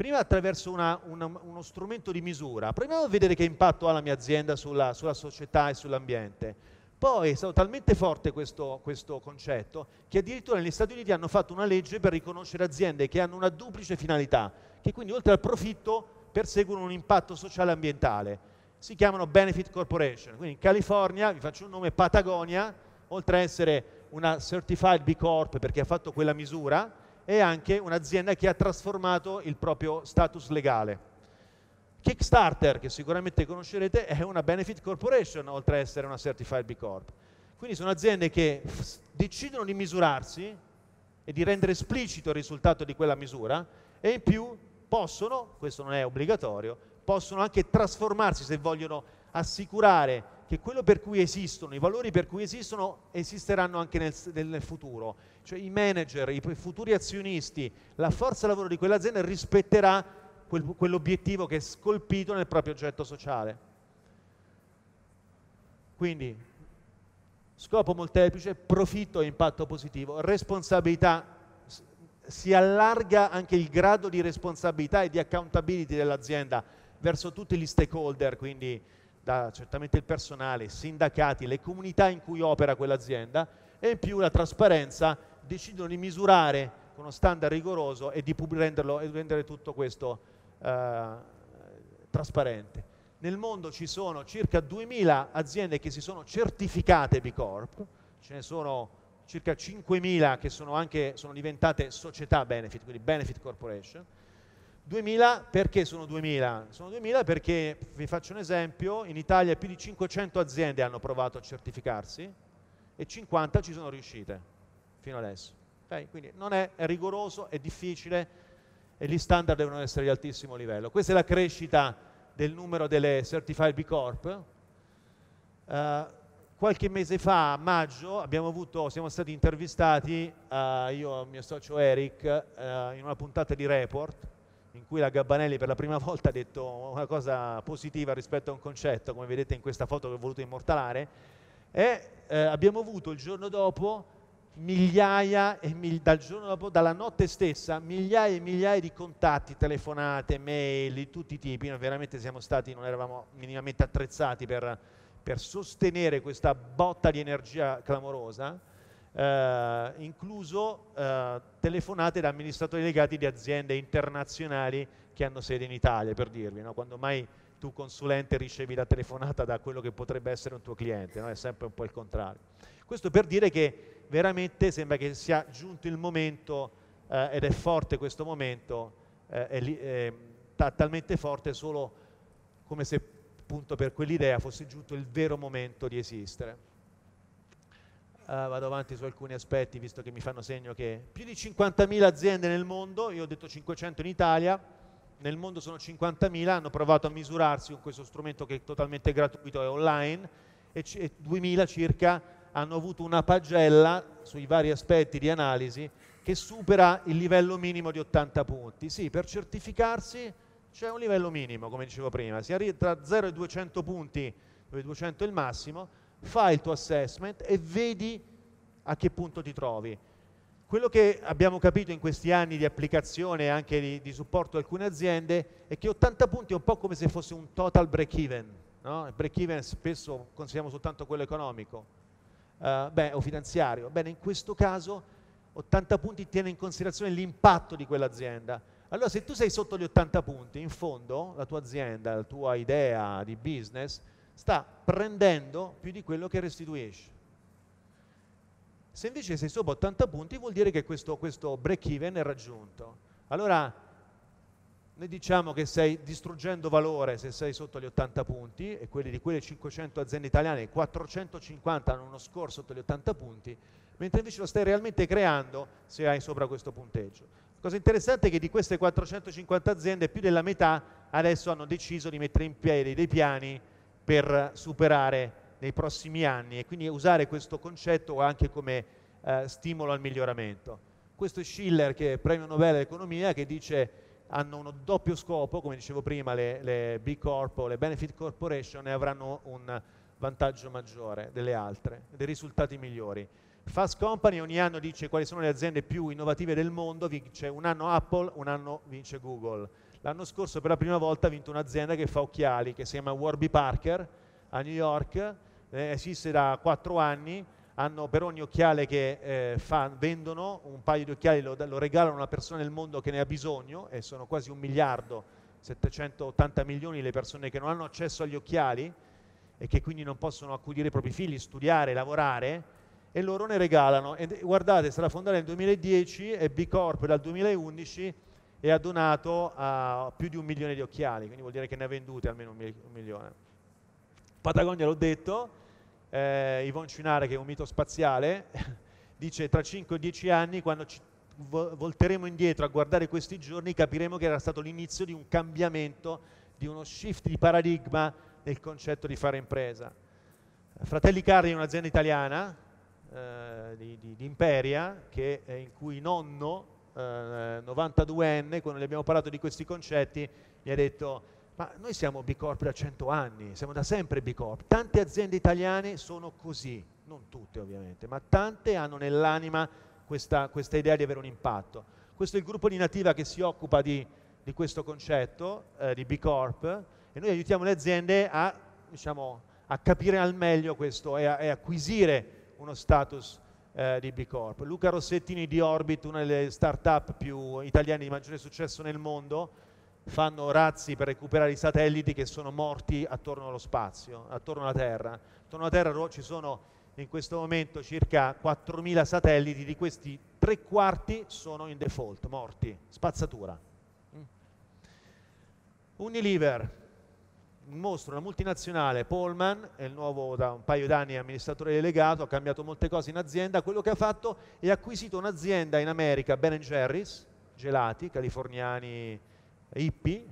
Prima attraverso una, una, uno strumento di misura, proviamo a vedere che impatto ha la mia azienda sulla, sulla società e sull'ambiente. Poi è stato talmente forte questo, questo, concetto che addirittura negli Stati Uniti hanno fatto una legge per riconoscere aziende che hanno una duplice finalità, che quindi oltre al profitto perseguono un impatto sociale e ambientale. Si chiamano Benefit Corporation. Quindi in California, vi faccio un nome, Patagonia, oltre a essere una Certified B Corp perché ha fatto quella misura, è anche un'azienda che ha trasformato il proprio status legale. Kickstarter, che sicuramente conoscerete, è una Benefit Corporation, oltre a essere una Certified B Corp. Quindi sono aziende che decidono di misurarsi e di rendere esplicito il risultato di quella misura e in più possono, questo non è obbligatorio, possono anche trasformarsi se vogliono assicurare che quello per cui esistono, i valori per cui esistono, esisteranno anche nel, nel futuro. Cioè i manager, i futuri azionisti, la forza lavoro di quell'azienda rispetterà quel, quell'obiettivo che è scolpito nel proprio oggetto sociale. Quindi, scopo molteplice, profitto e impatto positivo, responsabilità, si allarga anche il grado di responsabilità e di accountability dell'azienda verso tutti gli stakeholder, quindi da certamente il personale, i sindacati, le comunità in cui opera quell'azienda e in più la trasparenza decidono di misurare con uno standard rigoroso e di renderlo, e rendere tutto questo eh, trasparente. Nel mondo ci sono circa 2000 aziende che si sono certificate B Corp, ce ne sono circa 5.000 che sono, anche, sono diventate società benefit, quindi benefit corporation, 2000 perché sono 2000? Sono 2000 perché, vi faccio un esempio, in Italia più di 500 aziende hanno provato a certificarsi e 50 ci sono riuscite fino adesso. Okay? Quindi non è, è, rigoroso, è difficile e gli standard devono essere di altissimo livello. Questa è la crescita del numero delle Certified B Corp. Uh, qualche mese fa, a maggio, avuto, siamo stati intervistati, uh, io e il mio socio Eric, uh, in una puntata di Report, in cui la Gabbanelli per la prima volta ha detto una cosa positiva rispetto a un concetto, come vedete in questa foto che ho voluto immortalare, e abbiamo avuto il giorno dopo migliaia e mil- dal giorno dopo, dalla notte stessa, migliaia e migliaia di contatti, telefonate, mail di tutti i tipi. Noi veramente siamo stati, non eravamo minimamente attrezzati per, per sostenere questa botta di energia clamorosa eh, incluso eh, telefonate da amministratori legati di aziende internazionali che hanno sede in Italia, per dirvi, no? quando mai tu consulente ricevi la telefonata da quello che potrebbe essere un tuo cliente, no? è sempre un po' il contrario. Questo per dire che veramente sembra che sia giunto il momento, eh, ed è forte questo momento, eh, è, è talmente forte solo come se appunto per quell'idea fosse giunto il vero momento di esistere. Uh, vado avanti su alcuni aspetti, visto che mi fanno segno che più di 50.000 aziende nel mondo, io ho detto 500 in Italia, nel mondo sono 50.000, hanno provato a misurarsi con questo strumento che è totalmente gratuito e online, e, c- e 2.000 circa hanno avuto una pagella sui vari aspetti di analisi che supera il livello minimo di 80 punti. Sì, per certificarsi c'è un livello minimo, come dicevo prima, si arriva tra 0 e 200 punti, dove 200 è il massimo, fai il tuo assessment e vedi a che punto ti trovi. Quello che abbiamo capito in questi anni di applicazione e anche di, di, supporto a alcune aziende è che 80 punti è un po' come se fosse un total break-even. No? Il break-even spesso consideriamo soltanto quello economico uh, beh, o finanziario. Bene, in questo caso 80 punti tiene in considerazione l'impatto di quell'azienda. Allora se tu sei sotto gli 80 punti, in fondo la tua azienda, la tua idea di business sta prendendo più di quello che restituisce. Se invece sei sopra 80 punti vuol dire che questo, questo break-even è raggiunto. Allora noi diciamo che stai distruggendo valore se sei sotto gli 80 punti e quelli di quelle 500 aziende italiane, 450 hanno uno score sotto gli 80 punti, mentre invece lo stai realmente creando se hai sopra questo punteggio. La cosa interessante è che di queste 450 aziende più della metà adesso hanno deciso di mettere in piedi dei piani per superare nei prossimi anni e quindi usare questo concetto anche come eh, stimolo al miglioramento. Questo è Schiller, che è premio Nobel dell'economia, che dice hanno uno doppio scopo, come dicevo prima, le, le B Corp o le Benefit Corporation e avranno un vantaggio maggiore delle altre, dei risultati migliori. Fast Company ogni anno dice quali sono le aziende più innovative del mondo, vince un anno Apple, un anno vince Google. L'anno scorso per la prima volta ha vinto un'azienda che fa occhiali, che si chiama Warby Parker, a New York, eh, esiste da quattro anni, hanno per ogni occhiale che eh, fa, vendono, un paio di occhiali lo, lo, regalano a una persona nel mondo che ne ha bisogno, e sono quasi un miliardo, 780 milioni le persone che non hanno accesso agli occhiali e che quindi non possono accudire i propri figli, studiare, lavorare, e loro ne regalano. E guardate, stata fondata nel 2010 e B Corp dal 2011 e ha donato a più di un milione di occhiali, quindi vuol dire che ne ha venduti almeno un, milione. Patagonia l'ho detto, eh, Yvonne Cinare che è un mito spaziale, dice tra 5 e 10 anni quando ci volteremo indietro a guardare questi giorni capiremo che era stato l'inizio di un cambiamento, di uno shift di paradigma nel concetto di fare impresa. Fratelli Carri è un'azienda italiana eh, di, di, di, Imperia che, eh, in cui nonno 92enne, eh, quando gli abbiamo parlato di questi concetti, mi ha detto ma noi siamo B Corp da 100 anni, siamo da sempre B Corp. Tante aziende italiane sono così, non tutte ovviamente, ma tante hanno nell'anima questa, questa idea di avere un impatto. Questo è il gruppo di Nativa che si occupa di, di questo concetto eh, di B Corp e noi aiutiamo le aziende a, diciamo, a capire al meglio questo e, a, e acquisire uno status eh, di B Corp. Luca Rossettini di Orbit, una delle start-up più italiane di maggiore successo nel mondo, fanno razzi per recuperare i satelliti che sono morti attorno allo spazio, attorno alla Terra. Attorno alla Terra ci sono in questo momento circa 4.000 satelliti, di questi tre quarti sono in default, morti, spazzatura. Mm. Unilever, un mostro, una multinazionale, Pullman, è il nuovo da un paio d'anni amministratore delegato, ha cambiato molte cose in azienda, quello che ha fatto è acquisito un'azienda in America, Ben Jerry's, gelati, californiani hippie,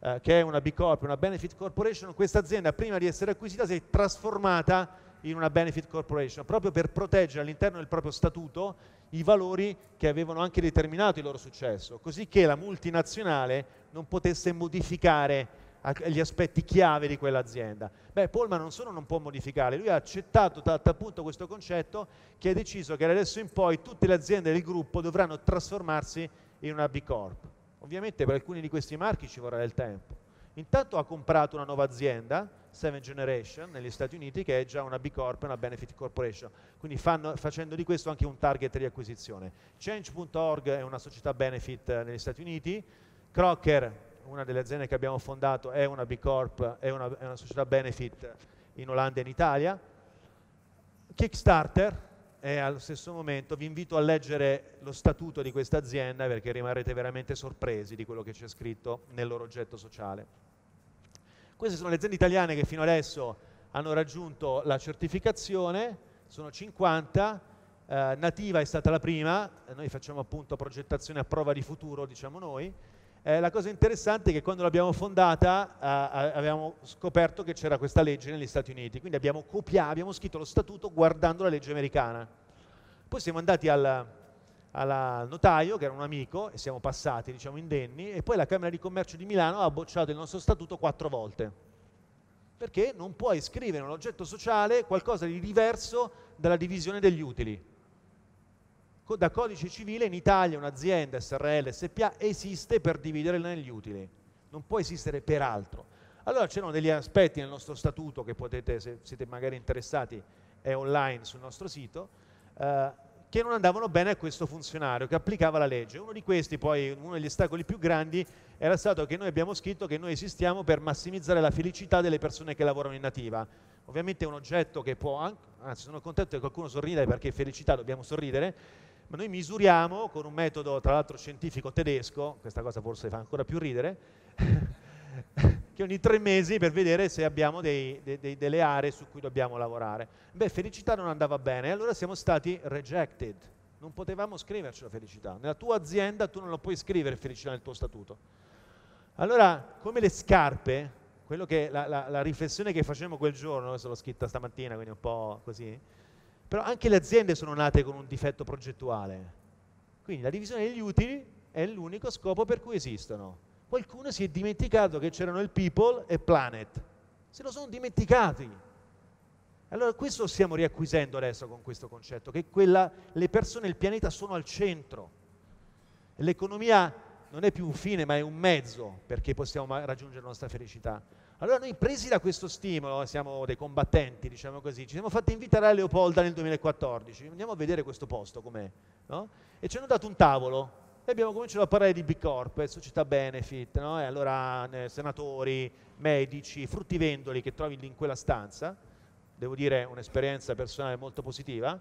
eh, che è una B Corp, una Benefit Corporation, questa azienda prima di essere acquisita si è trasformata in una Benefit Corporation, proprio per proteggere all'interno del proprio statuto i valori che avevano anche determinato il loro successo, così che la multinazionale non potesse modificare gli aspetti chiave di quell'azienda. Beh, Polman non solo non può modificare, lui ha accettato appunto questo concetto che ha deciso che da adesso in poi tutte le aziende del gruppo dovranno trasformarsi in una B Corp. Ovviamente per alcuni di questi marchi ci vorrà del tempo. Intanto ha comprato una nuova azienda, Seven Generation, negli Stati Uniti, che è già una B Corp, una Benefit Corporation, quindi fanno, facendo di questo anche un target di acquisizione. Change.org è una società benefit negli Stati Uniti, Crocker una delle aziende che abbiamo fondato è una B Corp, è una, è una società benefit in Olanda e in Italia. Kickstarter è allo stesso momento, vi invito a leggere lo statuto di questa azienda perché rimarrete veramente sorpresi di quello che c'è scritto nel loro oggetto sociale. Queste sono le aziende italiane che fino adesso hanno raggiunto la certificazione, sono 50, eh, Nativa è stata la prima, noi facciamo appunto progettazione a prova di futuro, diciamo noi, eh, la cosa interessante è che quando l'abbiamo fondata eh, avevamo scoperto che c'era questa legge negli Stati Uniti, quindi abbiamo copiato, abbiamo scritto lo statuto guardando la legge americana. Poi siamo andati al, al notaio, che era un amico, e siamo passati diciamo, indenni, e poi la Camera di Commercio di Milano ha bocciato il nostro statuto quattro volte. Perché non puoi scrivere un oggetto sociale qualcosa di diverso dalla divisione degli utili da codice civile in Italia un'azienda SRL SPA esiste per dividere negli utili, non può esistere per altro. Allora c'erano degli aspetti nel nostro statuto che potete, se siete magari interessati, è online sul nostro sito, eh, che non andavano bene a questo funzionario che applicava la legge. Uno di questi, poi, uno degli ostacoli più grandi, era stato che noi abbiamo scritto che noi esistiamo per massimizzare la felicità delle persone che lavorano in nativa. Ovviamente è un oggetto che può, anche, anzi sono contento che qualcuno sorrida perché felicità dobbiamo sorridere, ma noi misuriamo con un metodo tra l'altro scientifico tedesco, questa cosa forse fa ancora più ridere, che ogni tre mesi per vedere se abbiamo dei, dei, delle aree su cui dobbiamo lavorare. Beh, felicità non andava bene, allora siamo stati rejected, non potevamo scriverci la felicità. Nella tua azienda tu non lo puoi scrivere felicità nel tuo statuto. Allora, come le scarpe, che, la, la, la, riflessione che facevamo quel giorno, adesso l'ho scritta stamattina, quindi un po' così, però anche le aziende sono nate con un difetto progettuale. Quindi la divisione degli utili è l'unico scopo per cui esistono. Qualcuno si è dimenticato che c'erano il people e planet. Se lo sono dimenticati. Allora questo stiamo riacquisendo adesso con questo concetto, che quella, le persone e il pianeta sono al centro. L'economia non è più un fine, ma è un mezzo perché possiamo raggiungere la nostra felicità. Allora noi presi da questo stimolo, siamo dei combattenti, diciamo così, ci siamo fatti invitare a Leopolda nel 2014, andiamo a vedere questo posto com'è, no? E ci hanno dato un tavolo e abbiamo cominciato a parlare di B Corp, eh, società benefit, no? E allora eh, senatori, medici, fruttivendoli che trovi in quella stanza, devo dire un'esperienza personale molto positiva,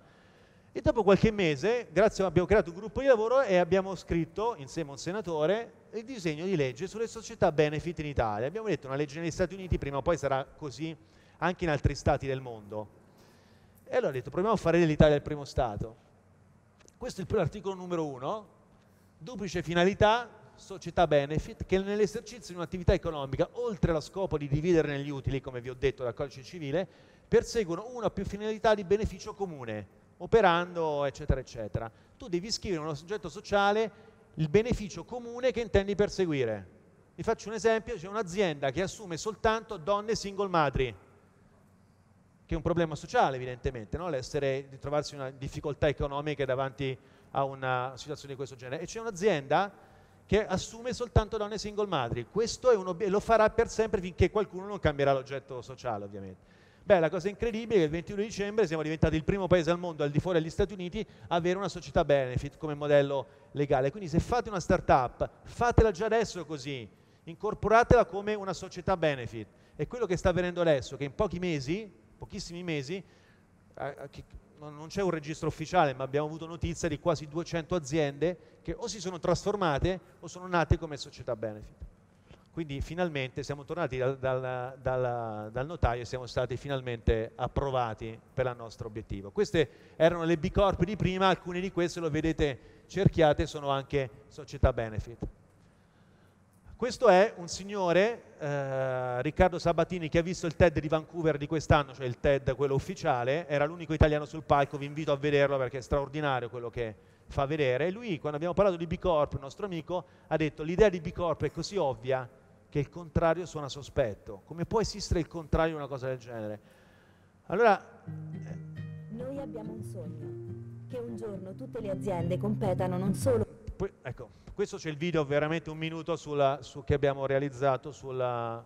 e dopo qualche mese, grazie, abbiamo creato un gruppo di lavoro e abbiamo scritto, insieme a un senatore, il disegno di legge sulle società benefit in Italia. Abbiamo detto una legge negli Stati Uniti, prima o poi sarà così anche in altri stati del mondo. E allora ho detto, proviamo a fare dell'Italia il primo Stato. Questo è l'articolo numero uno, duplice finalità, società benefit, che nell'esercizio di un'attività economica, oltre allo scopo di dividere negli utili, come vi ho detto dal codice civile, perseguono una o più finalità di beneficio comune operando, eccetera, eccetera. Tu devi scrivere uno soggetto sociale il beneficio comune che intendi perseguire. Vi faccio un esempio, c'è un'azienda che assume soltanto donne single madri, che è un problema sociale evidentemente, no? l'essere di trovarsi in una difficoltà economica davanti a una situazione di questo genere. E c'è un'azienda che assume soltanto donne single madri. Questo lo farà per sempre finché qualcuno non cambierà l'oggetto sociale, ovviamente. Beh, la cosa incredibile è che il 21 dicembre siamo diventati il primo paese al mondo, al di fuori degli Stati Uniti, a avere una società benefit come modello legale. Quindi se fate una startup, fatela già adesso così, incorporatela come una società benefit. E quello che sta avvenendo adesso, che in pochi mesi, pochissimi mesi, non c'è un registro ufficiale, ma abbiamo avuto notizia di quasi 200 aziende che o si sono trasformate o sono nate come società benefit. Quindi finalmente siamo tornati dal, dal, dal, dal, notaio e siamo stati finalmente approvati per il nostro obiettivo. Queste erano le B Corp di prima, alcune di queste lo vedete cerchiate, sono anche società benefit. Questo è un signore, eh, Riccardo Sabatini, che ha visto il TED di Vancouver di quest'anno, cioè il TED quello ufficiale, era l'unico italiano sul palco, vi invito a vederlo perché è straordinario quello che fa vedere. E lui, quando abbiamo parlato di B Corp, il nostro amico, ha detto l'idea di B Corp è così ovvia che il contrario suona sospetto. Come può esistere il contrario di una cosa del genere? Allora... Noi abbiamo un sogno, che un giorno tutte le aziende competano non solo... Poi, ecco, questo c'è il video veramente un minuto sulla, su, che abbiamo realizzato sulla...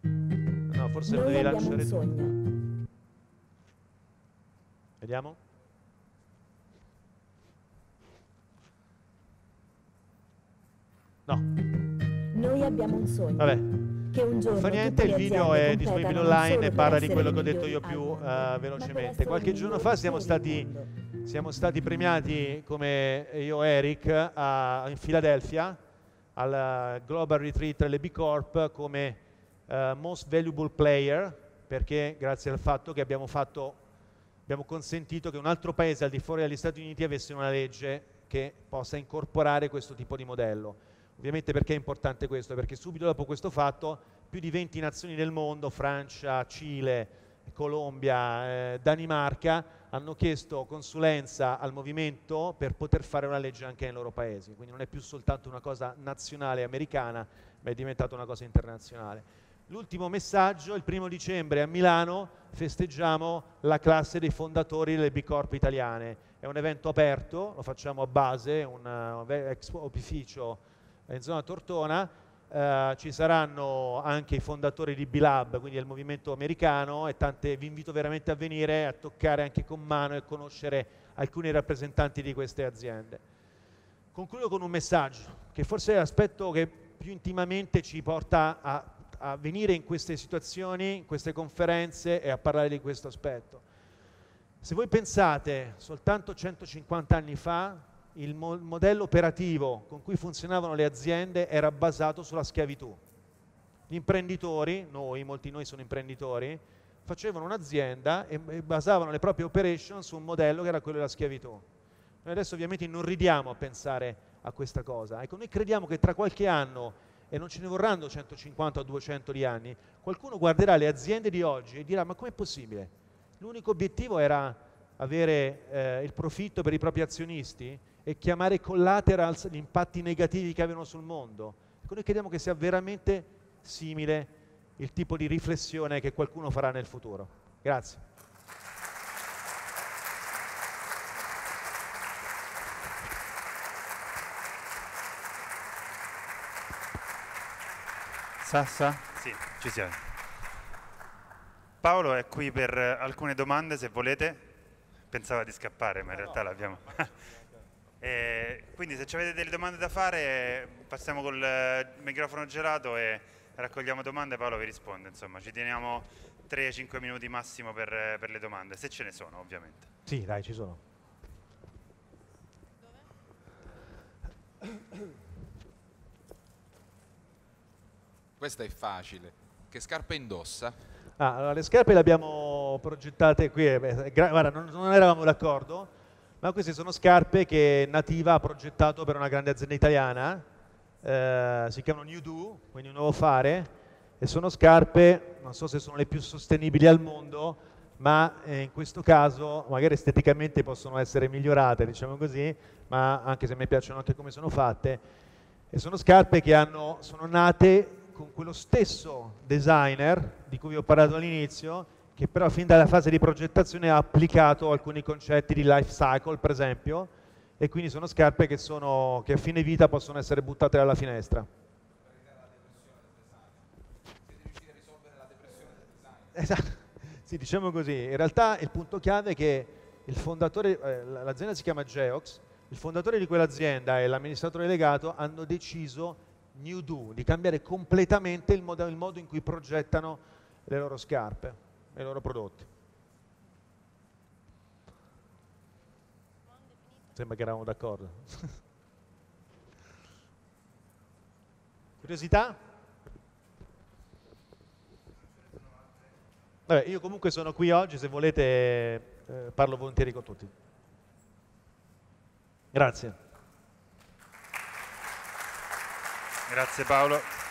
No, forse Noi lo devi lanciare un sogno. Vediamo? No. Noi abbiamo un sogno. Vabbè. Che un giorno Fa niente, il video è disponibile online e parla di quello che ho detto io più uh, velocemente. Qualche giorno fa siamo stati, siamo stati premiati come io e Eric a, in Filadelfia al Global Retreat delle B Corp come uh, Most Valuable Player, perché grazie al fatto che abbiamo, fatto, abbiamo consentito che un altro paese al di fuori degli Stati Uniti avesse una legge che possa incorporare questo tipo di modello. Ovviamente perché è importante questo? Perché subito dopo questo fatto più di 20 nazioni del mondo, Francia, Cile, Colombia, eh, Danimarca, hanno chiesto consulenza al movimento per poter fare una legge anche nei loro paesi. Quindi non è più soltanto una cosa nazionale americana, ma è diventata una cosa internazionale. L'ultimo messaggio, il primo dicembre a Milano festeggiamo la classe dei fondatori delle B Corp italiane. È un evento aperto, lo facciamo a base, un ex opificio in zona Tortona, Uh, ci saranno anche i fondatori di B-Lab, quindi del movimento americano, e tante, vi invito veramente a venire a toccare anche con mano e conoscere alcuni rappresentanti di queste aziende. Concludo con un messaggio, che forse è l'aspetto che più intimamente ci porta a, a venire in queste situazioni, in queste conferenze e a parlare di questo aspetto. Se voi pensate soltanto 150 anni fa, il mo modello operativo con cui funzionavano le aziende era basato sulla schiavitù. Gli imprenditori, noi, molti di noi sono imprenditori, facevano un'azienda e, e basavano le proprie operation su un modello che era quello della schiavitù. Noi adesso ovviamente non ridiamo a pensare a questa cosa. Ecco, noi crediamo che tra qualche anno, e non ce ne vorranno 150 o 200 di anni, qualcuno guarderà le aziende di oggi e dirà ma com'è possibile? L'unico obiettivo era avere eh, il profitto per i propri azionisti e chiamare collaterals gli impatti negativi che avevano sul mondo. Ecco, noi crediamo che sia veramente simile il tipo di riflessione che qualcuno farà nel futuro. Grazie. Sassa? Sì, ci siamo. Paolo è qui per alcune domande se volete. Pensava di scappare, ma in realtà l'abbiamo. E quindi se avete delle domande da fare passiamo col eh, microfono gelato e raccogliamo domande e Paolo vi risponde. Insomma, ci teniamo 3-5 minuti massimo per, eh, per, le domande, se ce ne sono ovviamente. Sì, dai, ci sono. Questa è facile. Che scarpe indossa? Ah, allora, le scarpe le abbiamo progettate qui, eh, guarda, non, non eravamo d'accordo, ma queste sono scarpe che Nativa ha progettato per una grande azienda italiana, eh, si chiamano New Do, quindi un nuovo fare, e sono scarpe, non so se sono le più sostenibili al mondo, ma eh, in questo caso magari esteticamente possono essere migliorate, diciamo così, ma anche se mi piacciono anche come sono fatte, e sono scarpe che hanno, sono nate con quello stesso designer di cui vi ho parlato all'inizio, che però fin dalla fase di progettazione ha applicato alcuni concetti di life cycle, per esempio, e quindi sono scarpe che, sono, che a fine vita possono essere buttate dalla finestra. Esatto, sì, diciamo così. In realtà il punto chiave è che eh, l'azienda si chiama Geox, il fondatore di quell'azienda e l'amministratore delegato hanno deciso New Do, di cambiare completamente il modo, il modo in cui progettano le loro scarpe e i loro prodotti. Sembra che eravamo d'accordo. Curiosità? Vabbè, io comunque sono qui oggi, se volete eh, parlo volentieri con tutti. Grazie. Grazie Paolo.